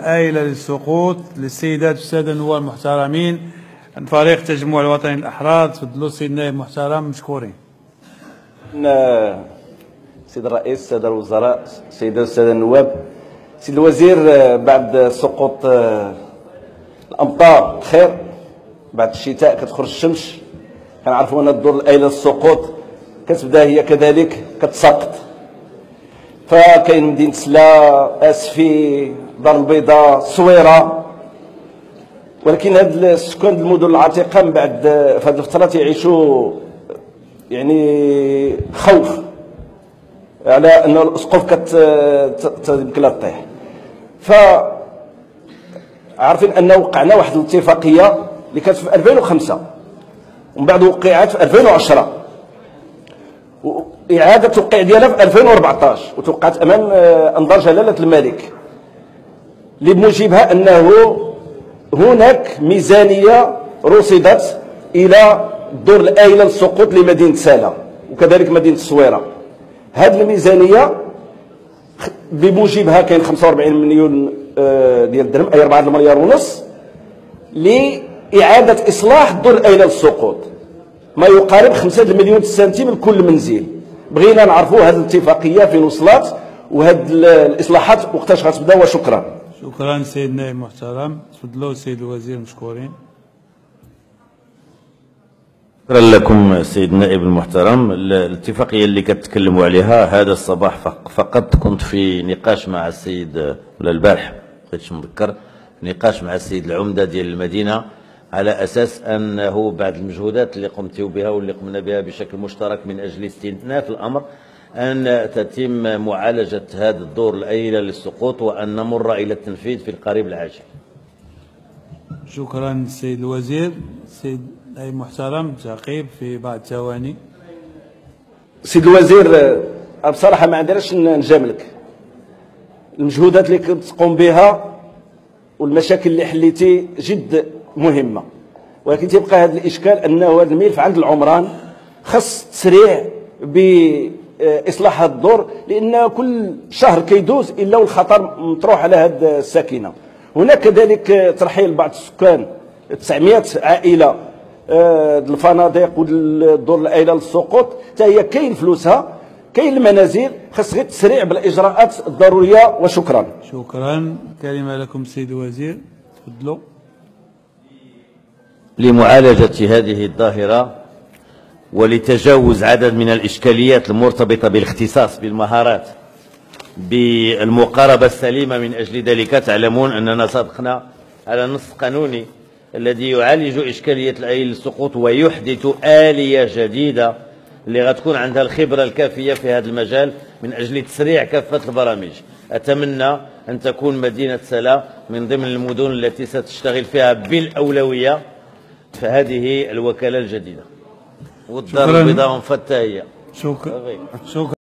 آيلة للسقوط للسيدات والسادة النواب المحترمين فريق تجمع الوطني الأحرار تفضلوا سيد النائب محترم مشكورين. سيد الرئيس السادة الوزراء سيدات والسادة النواب سيد الوزير بعد سقوط الأمطار خير. بعد الشتاء كتخرج الشمس. كنعرفوا أن الدور الآيلة للسقوط كتبدأ هي كذلك كتساقط فكاين مدينه سلا اسفي دار البيضاء الصويره ولكن هاد السكان المدن العتيقه من بعد في هذه الفترة تيعيشوا يعني خوف على ان الاسقف كت يمكن لها تطيح ف عارفين ان وقعنا واحد الاتفاقيه اللي كانت في 2005 ومن بعد وقعت في 2010 إعادة التوقيع ديالها في 2014 وتوقعت أمام آه، أنظار جلالة الملك. لموجبها أنه هناك ميزانية رصدت إلى الدور الآيلة للسقوط لمدينة سالا وكذلك مدينة الصويره هذه الميزانية بموجبها كاين 45 مليون آه، ديال الدرهم أي 4 مليار ونص لإعادة إصلاح الدور الآيلة للسقوط. ما يقارب 5 مليون سنتيم لكل منزل. بغينا نعرفوا هذه الاتفاقية فين وصلت وهذه الإصلاحات وقتاش غتبدأ وشكرا. شكرا سيد النائب المحترم. تفضلوا سيد الوزير مشكورين. شكرا لكم سيد النائب المحترم. الاتفاقية اللي كتكلموا عليها هذا الصباح فقط كنت في نقاش مع السيد ولا البارح بقيتش مذكر نقاش مع السيد العمدة ديال المدينة. على أساس أنه بعد المجهودات اللي قمت بها واللي قمنا بها بشكل مشترك من أجل استئناف الأمر أن تتم معالجة هذا الدور الأيلة للسقوط وأن نمر إلى التنفيذ في القريب العاجل. شكرا سيد الوزير. سيد أي محترم تعقيب في بعض ثواني. سيد الوزير بصراحة ما عندناش نجاملك المجهودات اللي كنت تقوم بها والمشاكل اللي حليتي جد مهمة. ولكن تيبقى هذا الإشكال انه هذا الملف عند العمران خص تسريع بإصلاح هذا الدور لأن كل شهر كيدوز إلا والخطر مطروح على هذه الساكنة. هناك كذلك ترحيل بعض السكان 900 عائلة. آه، الفنادق والدور العائلة للسقوط حتى هي كاين فلوسها كاين المنازل خاص غير التسريع بالإجراءات الضرورية وشكرا. شكرا. كلمة لكم سيد الوزير تفضلوا. لمعالجة هذه الظاهرة ولتجاوز عدد من الإشكاليات المرتبطة بالاختصاص بالمهارات بالمقاربة السليمة من أجل ذلك تعلمون أننا صدقنا على نص قانوني الذي يعالج إشكالية الأيل السقوط ويحدث آلية جديدة اللي غتكون عندها الخبرة الكافية في هذا المجال من أجل تسريع كافة البرامج. أتمنى أن تكون مدينة سلا من ضمن المدن التي ستشتغل فيها بالأولوية. فهذه الوكالة الجديدة. والدار البيضاء هي. شكرا. شكرا.